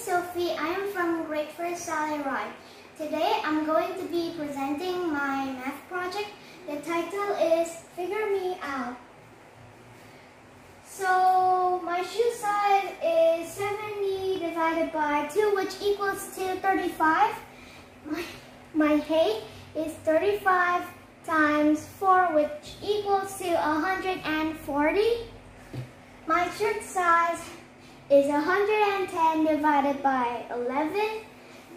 Sophie. I am from Grade 4 Sally Roy. Today I'm going to be presenting my math project. The title is Figure Me Out. So my shoe size is 70 divided by 2 which equals to 35. My, my height is 35 times 4 which equals to 140. My shirt size is 110 divided by 11.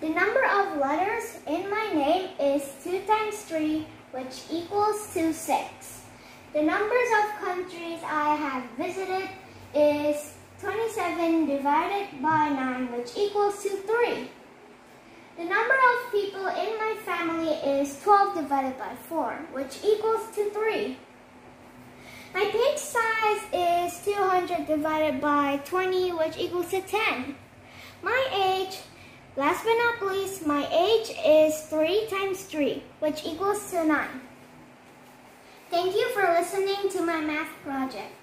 The number of letters in my name is 2 times 3, which equals to 6. The numbers of countries I have visited is 27 divided by 9, which equals to 3. The number of people in my family is 12 divided by 4, which equals to 3. My page size 200 divided by 20, which equals to 10. My age, last but not least, my age is 3 times 3, which equals to 9. Thank you for listening to my math project.